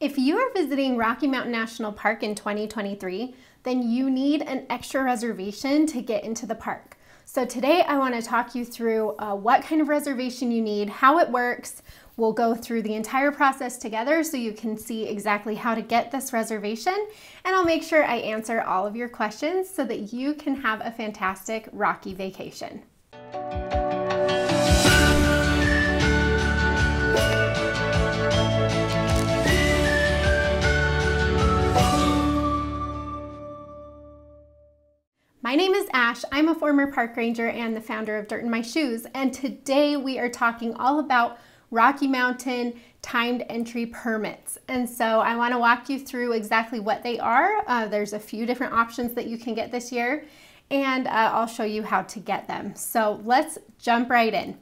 If you are visiting Rocky Mountain National Park in 2023, then you need an extra reservation to get into the park. So today I want to talk you through uh, what kind of reservation you need, how it works. We'll go through the entire process together so you can see exactly how to get this reservation. And I'll make sure I answer all of your questions so that you can have a fantastic Rocky vacation. Ash. I'm a former park ranger and the founder of Dirt in My Shoes. And today we are talking all about Rocky Mountain timed entry permits. And so I want to walk you through exactly what they are. Uh, there's a few different options that you can get this year, and uh, I'll show you how to get them. So let's jump right in.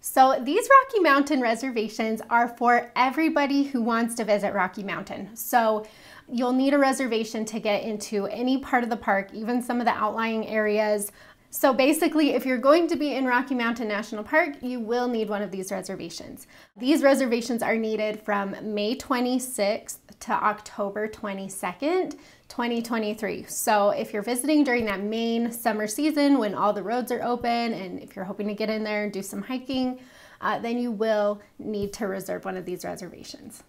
So these Rocky Mountain reservations are for everybody who wants to visit Rocky Mountain. So You'll need a reservation to get into any part of the park, even some of the outlying areas. So basically, if you're going to be in Rocky Mountain National Park, you will need one of these reservations. These reservations are needed from May 26th to October 22nd, 2023. So if you're visiting during that main summer season when all the roads are open and if you're hoping to get in there and do some hiking, uh, then you will need to reserve one of these reservations.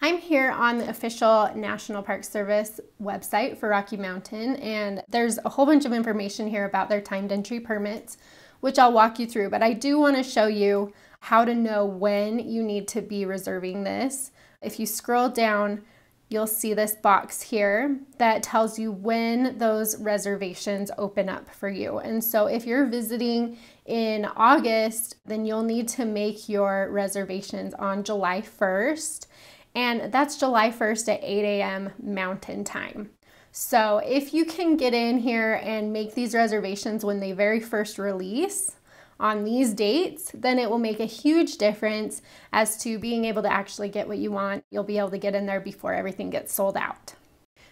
I'm here on the official National Park Service website for Rocky Mountain, and there's a whole bunch of information here about their timed entry permits, which I'll walk you through. But I do want to show you how to know when you need to be reserving this. If you scroll down, you'll see this box here that tells you when those reservations open up for you. And so if you're visiting in August, then you'll need to make your reservations on July 1st and that's July 1st at 8 a.m. Mountain Time. So if you can get in here and make these reservations when they very first release on these dates, then it will make a huge difference as to being able to actually get what you want. You'll be able to get in there before everything gets sold out.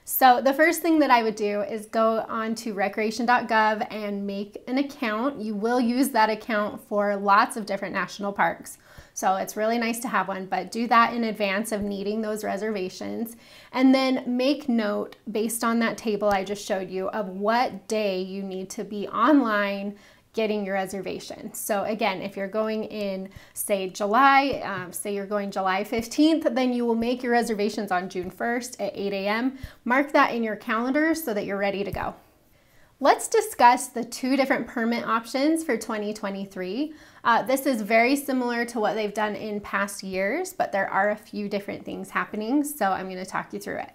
So the first thing that I would do is go on to recreation.gov and make an account. You will use that account for lots of different national parks. So it's really nice to have one, but do that in advance of needing those reservations. And then make note based on that table I just showed you of what day you need to be online getting your reservation. So again, if you're going in, say, July, um, say you're going July 15th, then you will make your reservations on June 1st at 8 a.m. Mark that in your calendar so that you're ready to go. Let's discuss the two different permit options for 2023. Uh, this is very similar to what they've done in past years, but there are a few different things happening, so I'm going to talk you through it.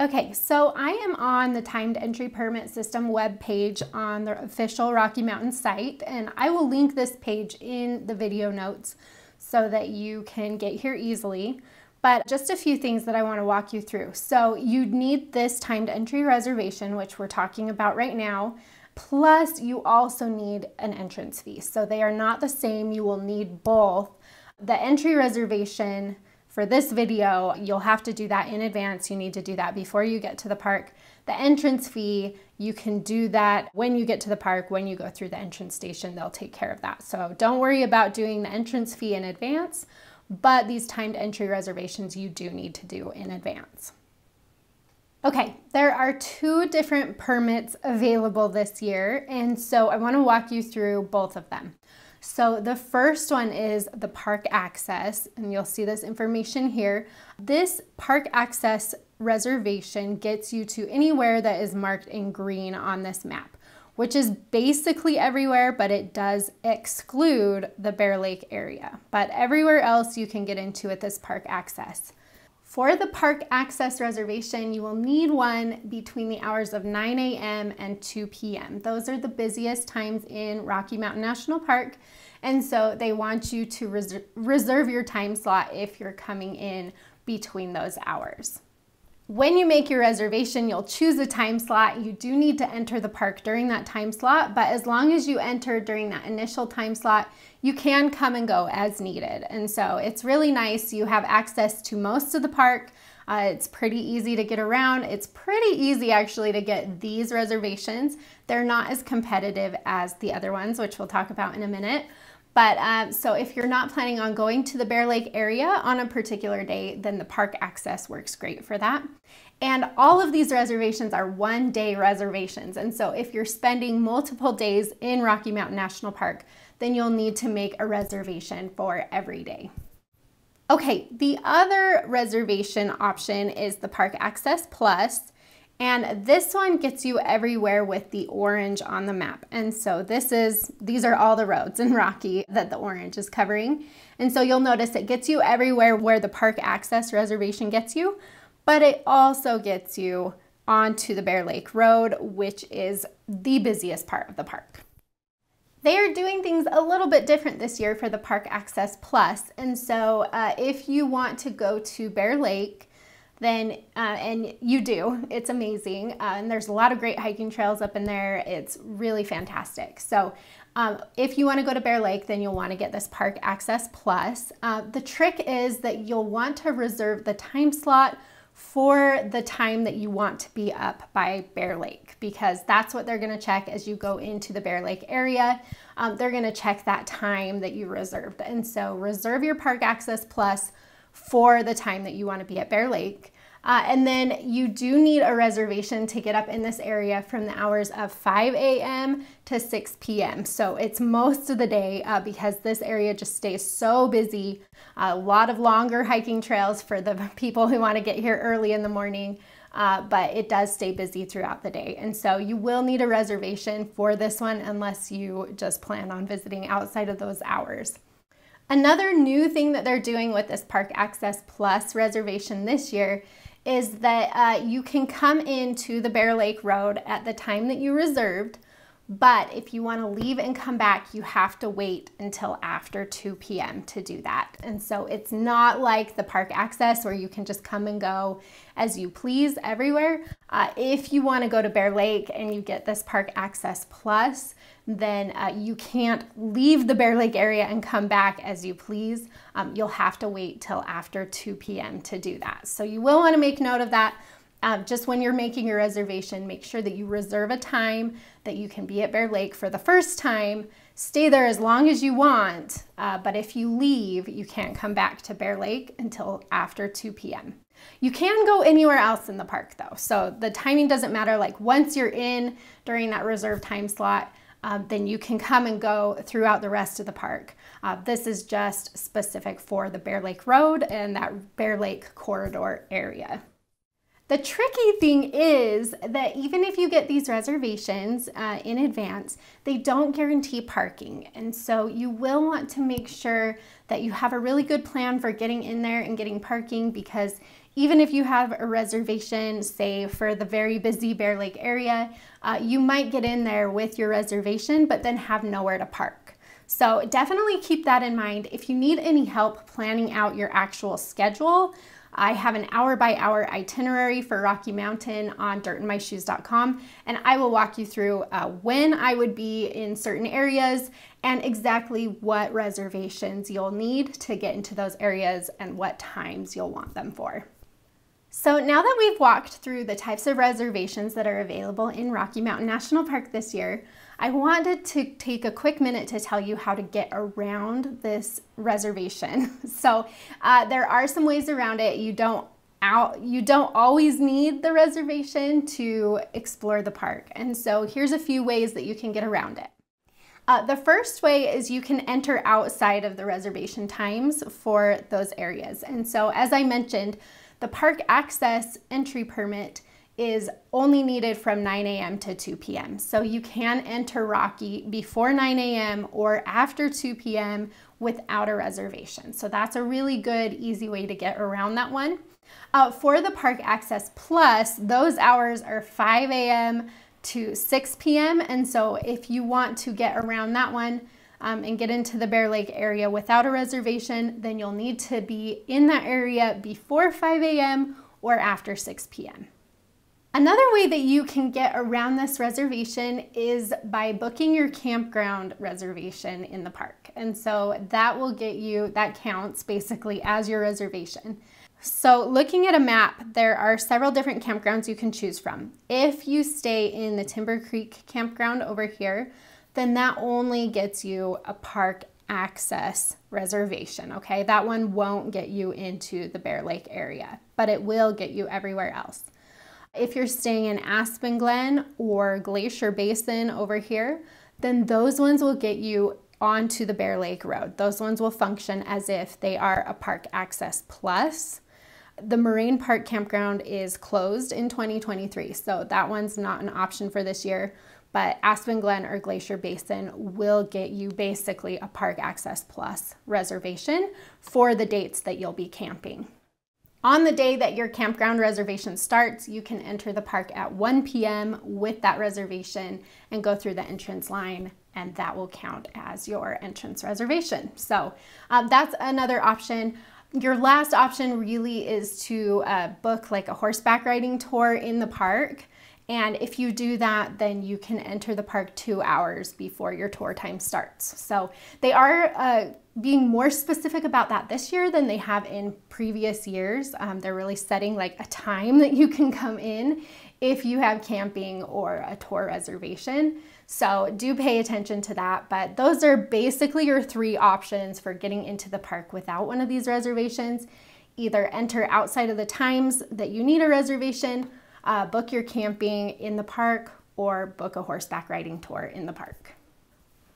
Okay, so I am on the timed entry permit system web page on the official Rocky Mountain site, and I will link this page in the video notes so that you can get here easily. But just a few things that I want to walk you through. So you need this timed entry reservation, which we're talking about right now. Plus, you also need an entrance fee. So they are not the same. You will need both. The entry reservation for this video, you'll have to do that in advance. You need to do that before you get to the park. The entrance fee, you can do that when you get to the park, when you go through the entrance station, they'll take care of that. So don't worry about doing the entrance fee in advance, but these timed entry reservations you do need to do in advance. Okay, there are two different permits available this year, and so I want to walk you through both of them. So the first one is the park access, and you'll see this information here. This park access reservation gets you to anywhere that is marked in green on this map, which is basically everywhere, but it does exclude the Bear Lake area. But everywhere else you can get into with this park access. For the park access reservation, you will need one between the hours of 9 a.m. and 2 p.m. Those are the busiest times in Rocky Mountain National Park. And so they want you to res reserve your time slot if you're coming in between those hours. When you make your reservation, you'll choose a time slot. You do need to enter the park during that time slot, but as long as you enter during that initial time slot, you can come and go as needed. And so it's really nice. You have access to most of the park. Uh, it's pretty easy to get around. It's pretty easy actually to get these reservations. They're not as competitive as the other ones, which we'll talk about in a minute. But um, so if you're not planning on going to the Bear Lake area on a particular day, then the park access works great for that. And all of these reservations are one day reservations. And so if you're spending multiple days in Rocky Mountain National Park, then you'll need to make a reservation for every day. Okay, the other reservation option is the Park Access Plus. And this one gets you everywhere with the orange on the map. And so this is, these are all the roads in Rocky that the orange is covering. And so you'll notice it gets you everywhere where the park access reservation gets you, but it also gets you onto the Bear Lake Road, which is the busiest part of the park. They are doing things a little bit different this year for the Park Access Plus. And so uh, if you want to go to Bear Lake, then, uh, and you do, it's amazing. Uh, and there's a lot of great hiking trails up in there. It's really fantastic. So um, if you want to go to Bear Lake, then you'll want to get this Park Access Plus. Uh, the trick is that you'll want to reserve the time slot for the time that you want to be up by Bear Lake because that's what they're going to check as you go into the Bear Lake area. Um, they're going to check that time that you reserved. And so reserve your Park Access Plus for the time that you want to be at Bear Lake. Uh, and then you do need a reservation to get up in this area from the hours of 5 a.m. to 6 p.m. So it's most of the day uh, because this area just stays so busy. A lot of longer hiking trails for the people who want to get here early in the morning. Uh, but it does stay busy throughout the day. And so you will need a reservation for this one unless you just plan on visiting outside of those hours. Another new thing that they're doing with this Park Access Plus reservation this year is that uh, you can come into the Bear Lake Road at the time that you reserved, but if you want to leave and come back, you have to wait until after 2 p.m. to do that. And so it's not like the park access where you can just come and go as you please everywhere. Uh, if you want to go to Bear Lake and you get this park access plus, then uh, you can't leave the Bear Lake area and come back as you please. Um, you'll have to wait till after 2 p.m. to do that. So you will want to make note of that. Um, just when you're making your reservation, make sure that you reserve a time that you can be at Bear Lake for the first time. Stay there as long as you want, uh, but if you leave, you can't come back to Bear Lake until after 2 p.m. You can go anywhere else in the park though, so the timing doesn't matter. Like once you're in during that reserved time slot, uh, then you can come and go throughout the rest of the park. Uh, this is just specific for the Bear Lake Road and that Bear Lake corridor area. The tricky thing is that even if you get these reservations uh, in advance, they don't guarantee parking. And so you will want to make sure that you have a really good plan for getting in there and getting parking because even if you have a reservation, say for the very busy Bear Lake area, uh, you might get in there with your reservation, but then have nowhere to park. So definitely keep that in mind. If you need any help planning out your actual schedule, I have an hour by hour itinerary for Rocky Mountain on dirtinmyshoes.com, and I will walk you through uh, when I would be in certain areas and exactly what reservations you'll need to get into those areas and what times you'll want them for. So now that we've walked through the types of reservations that are available in Rocky Mountain National Park this year, I wanted to take a quick minute to tell you how to get around this reservation. So uh, there are some ways around it. You don't out, you don't always need the reservation to explore the park. And so here's a few ways that you can get around it. Uh, the first way is you can enter outside of the reservation times for those areas. And so as I mentioned, the park access entry permit is only needed from 9 a.m. to 2 p.m. So you can enter Rocky before 9 a.m. or after 2 p.m. without a reservation. So that's a really good, easy way to get around that one. Uh, for the Park Access Plus, those hours are 5 a.m. to 6 p.m. And so if you want to get around that one, um, and get into the Bear Lake area without a reservation, then you'll need to be in that area before 5 a.m. or after 6 p.m. Another way that you can get around this reservation is by booking your campground reservation in the park. And so that will get you, that counts basically as your reservation. So looking at a map, there are several different campgrounds you can choose from. If you stay in the Timber Creek campground over here, then that only gets you a park access reservation, okay? That one won't get you into the Bear Lake area, but it will get you everywhere else. If you're staying in Aspen Glen or Glacier Basin over here, then those ones will get you onto the Bear Lake Road. Those ones will function as if they are a Park Access Plus. The Moraine Park Campground is closed in 2023, so that one's not an option for this year. But Aspen Glen or Glacier Basin will get you basically a Park Access Plus reservation for the dates that you'll be camping. On the day that your campground reservation starts, you can enter the park at 1 p.m. with that reservation and go through the entrance line and that will count as your entrance reservation. So um, that's another option. Your last option really is to uh, book like a horseback riding tour in the park. And if you do that, then you can enter the park two hours before your tour time starts. So they are uh, being more specific about that this year than they have in previous years. Um, they're really setting like a time that you can come in if you have camping or a tour reservation. So do pay attention to that. But those are basically your three options for getting into the park without one of these reservations. Either enter outside of the times that you need a reservation uh, book your camping in the park or book a horseback riding tour in the park.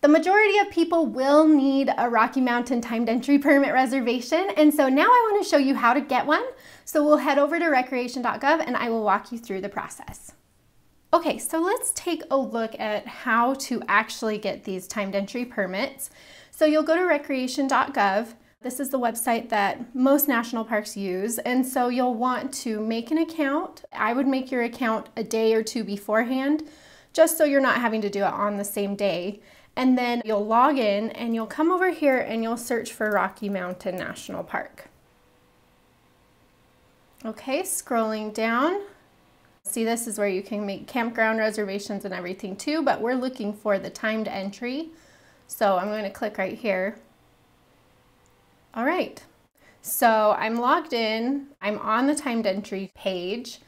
The majority of people will need a Rocky Mountain timed entry permit reservation, and so now I want to show you how to get one. So we'll head over to recreation.gov and I will walk you through the process. Okay, so let's take a look at how to actually get these timed entry permits. So you'll go to recreation.gov this is the website that most national parks use, and so you'll want to make an account. I would make your account a day or two beforehand, just so you're not having to do it on the same day. And then you'll log in and you'll come over here and you'll search for Rocky Mountain National Park. Okay, scrolling down. See, this is where you can make campground reservations and everything too, but we're looking for the timed entry. So I'm going to click right here. All right, so I'm logged in, I'm on the timed entry page,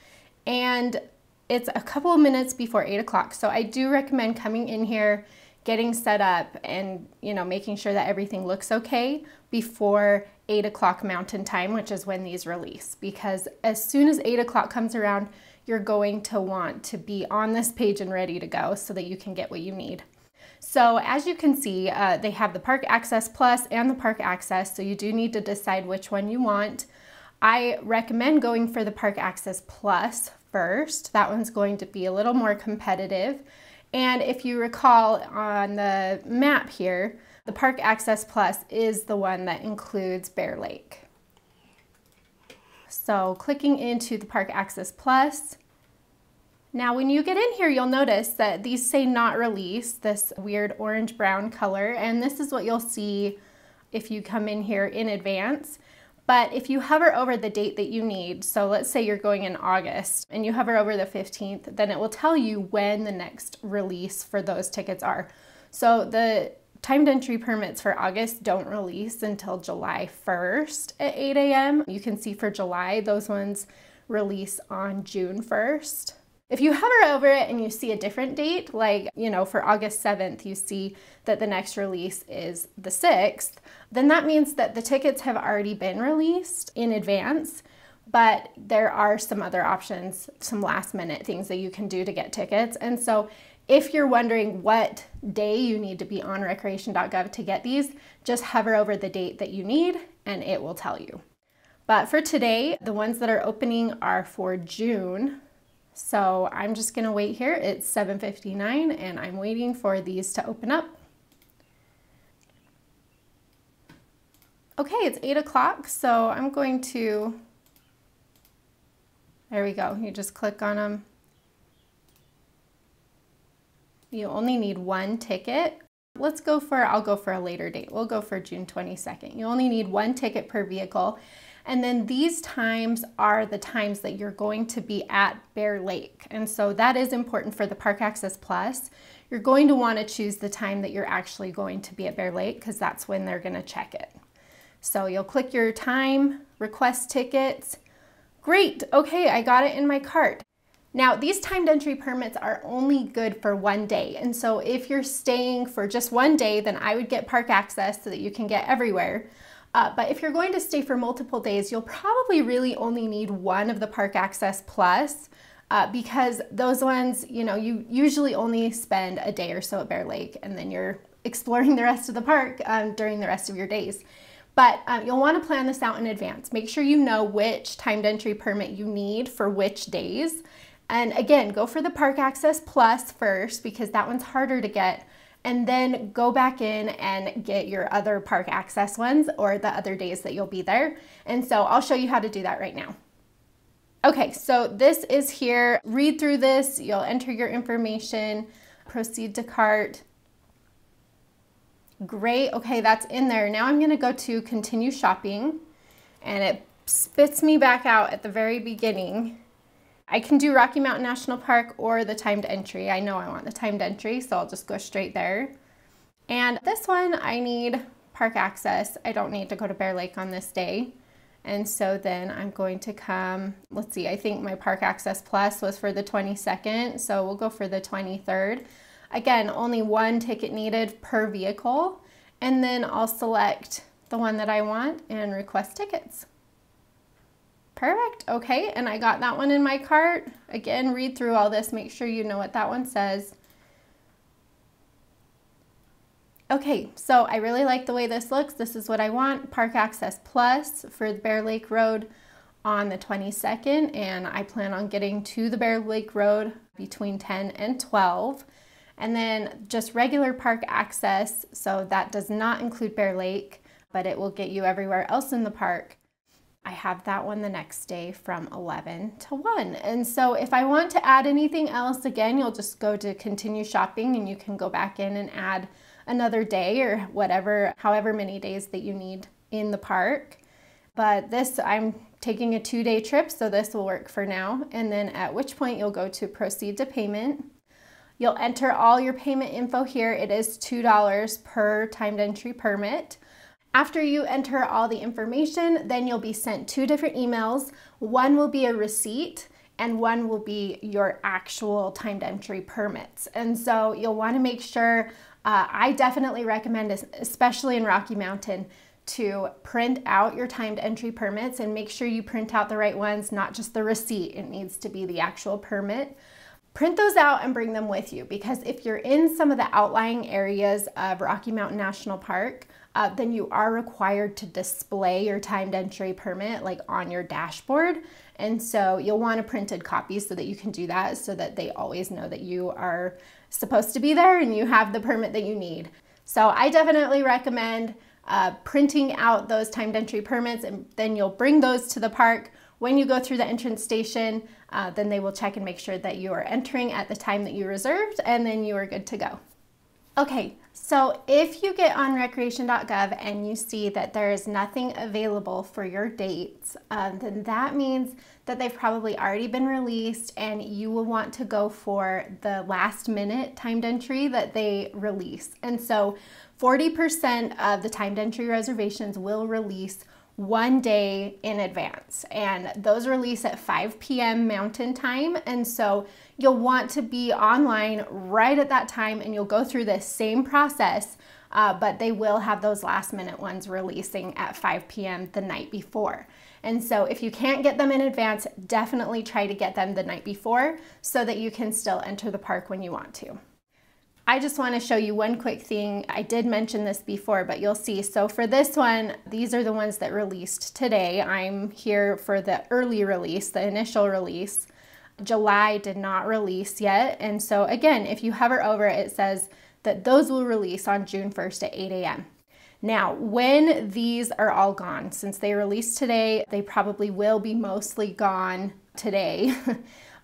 and it's a couple of minutes before eight o'clock. So I do recommend coming in here, getting set up and, you know, making sure that everything looks okay before eight o'clock mountain time, which is when these release. Because as soon as eight o'clock comes around, you're going to want to be on this page and ready to go so that you can get what you need. So as you can see, uh, they have the Park Access Plus and the Park Access, so you do need to decide which one you want. I recommend going for the Park Access Plus first. That one's going to be a little more competitive. And if you recall on the map here, the Park Access Plus is the one that includes Bear Lake. So clicking into the Park Access Plus, now when you get in here, you'll notice that these say not released, this weird orange brown color, and this is what you'll see if you come in here in advance. But if you hover over the date that you need, so let's say you're going in August and you hover over the 15th, then it will tell you when the next release for those tickets are. So the timed entry permits for August don't release until July 1st at 8 a.m. You can see for July, those ones release on June 1st. If you hover over it and you see a different date, like, you know, for August 7th, you see that the next release is the 6th, then that means that the tickets have already been released in advance, but there are some other options, some last minute things that you can do to get tickets. And so if you're wondering what day you need to be on recreation.gov to get these, just hover over the date that you need and it will tell you. But for today, the ones that are opening are for June so I'm just gonna wait here. It's 7.59 and I'm waiting for these to open up. Okay, it's eight o'clock, so I'm going to, there we go. You just click on them. You only need one ticket. Let's go for, I'll go for a later date. We'll go for June 22nd. You only need one ticket per vehicle and then these times are the times that you're going to be at Bear Lake. And so that is important for the Park Access Plus. You're going to want to choose the time that you're actually going to be at Bear Lake because that's when they're going to check it. So you'll click your time, request tickets. Great, okay, I got it in my cart. Now, these timed entry permits are only good for one day. And so if you're staying for just one day, then I would get park access so that you can get everywhere. Uh, but if you're going to stay for multiple days, you'll probably really only need one of the park access plus uh, because those ones, you know, you usually only spend a day or so at Bear Lake and then you're exploring the rest of the park um, during the rest of your days. But um, you'll want to plan this out in advance. Make sure you know which timed entry permit you need for which days. And again, go for the Park Access Plus first because that one's harder to get. And then go back in and get your other park access ones or the other days that you'll be there. And so I'll show you how to do that right now. Okay, so this is here. Read through this. You'll enter your information, proceed to cart. Great. Okay, that's in there. Now I'm going to go to continue shopping and it spits me back out at the very beginning I can do Rocky Mountain National Park or the timed entry. I know I want the timed entry, so I'll just go straight there. And this one, I need park access. I don't need to go to Bear Lake on this day. And so then I'm going to come, let's see, I think my park access plus was for the 22nd, so we'll go for the 23rd. Again, only one ticket needed per vehicle. And then I'll select the one that I want and request tickets. Perfect, okay, and I got that one in my cart. Again, read through all this, make sure you know what that one says. Okay, so I really like the way this looks. This is what I want, Park Access Plus for Bear Lake Road on the 22nd, and I plan on getting to the Bear Lake Road between 10 and 12. And then just regular park access, so that does not include Bear Lake, but it will get you everywhere else in the park. I have that one the next day from 11 to 1. And so if I want to add anything else, again, you'll just go to continue shopping and you can go back in and add another day or whatever, however many days that you need in the park. But this, I'm taking a two day trip, so this will work for now. And then at which point you'll go to proceed to payment. You'll enter all your payment info here. It is $2 per timed entry permit. After you enter all the information, then you'll be sent two different emails. One will be a receipt and one will be your actual timed entry permits. And so you'll want to make sure, uh, I definitely recommend, especially in Rocky Mountain, to print out your timed entry permits and make sure you print out the right ones, not just the receipt. It needs to be the actual permit. Print those out and bring them with you because if you're in some of the outlying areas of Rocky Mountain National Park, uh, then you are required to display your timed entry permit like on your dashboard. And so you'll want a printed copy so that you can do that so that they always know that you are supposed to be there and you have the permit that you need. So I definitely recommend uh, printing out those timed entry permits and then you'll bring those to the park. When you go through the entrance station, uh, then they will check and make sure that you are entering at the time that you reserved and then you are good to go. Okay, so if you get on recreation.gov and you see that there is nothing available for your dates, um, then that means that they've probably already been released and you will want to go for the last minute timed entry that they release. And so 40% of the timed entry reservations will release one day in advance and those release at 5 p.m. mountain time and so you'll want to be online right at that time and you'll go through the same process uh, but they will have those last minute ones releasing at 5 p.m. the night before. And so if you can't get them in advance, definitely try to get them the night before so that you can still enter the park when you want to. I just want to show you one quick thing. I did mention this before, but you'll see. So for this one, these are the ones that released today. I'm here for the early release, the initial release. July did not release yet. And so again, if you hover over it, it says that those will release on June 1st at 8 a.m. Now, when these are all gone, since they released today, they probably will be mostly gone today.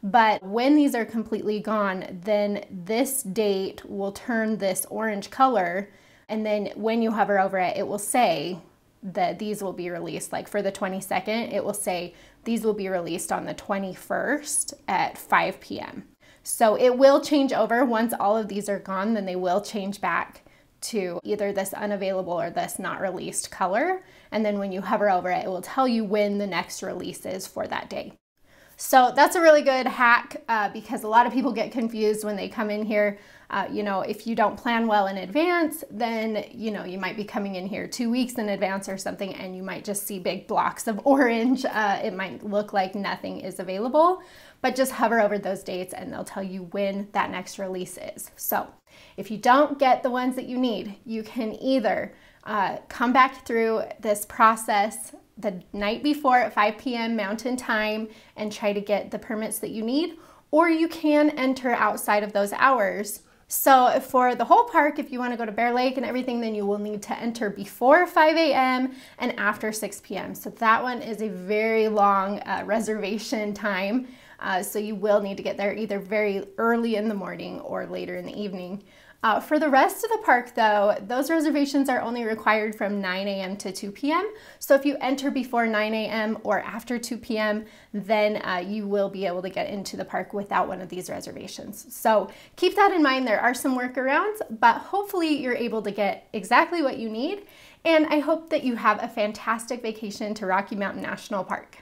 But when these are completely gone, then this date will turn this orange color. And then when you hover over it, it will say that these will be released. Like for the 22nd, it will say these will be released on the 21st at 5 p.m. So it will change over once all of these are gone, then they will change back to either this unavailable or this not released color. And then when you hover over it, it will tell you when the next release is for that day. So that's a really good hack uh, because a lot of people get confused when they come in here. Uh, you know, if you don't plan well in advance, then, you know, you might be coming in here two weeks in advance or something and you might just see big blocks of orange. Uh, it might look like nothing is available, but just hover over those dates and they'll tell you when that next release is. So if you don't get the ones that you need, you can either uh, come back through this process the night before at 5 p.m. Mountain Time and try to get the permits that you need, or you can enter outside of those hours. So for the whole park, if you want to go to Bear Lake and everything, then you will need to enter before 5 a.m. and after 6 p.m. So that one is a very long uh, reservation time. Uh, so you will need to get there either very early in the morning or later in the evening. Uh, for the rest of the park, though, those reservations are only required from 9 a.m. to 2 p.m. So if you enter before 9 a.m. or after 2 p.m., then uh, you will be able to get into the park without one of these reservations. So keep that in mind. There are some workarounds, but hopefully you're able to get exactly what you need. And I hope that you have a fantastic vacation to Rocky Mountain National Park.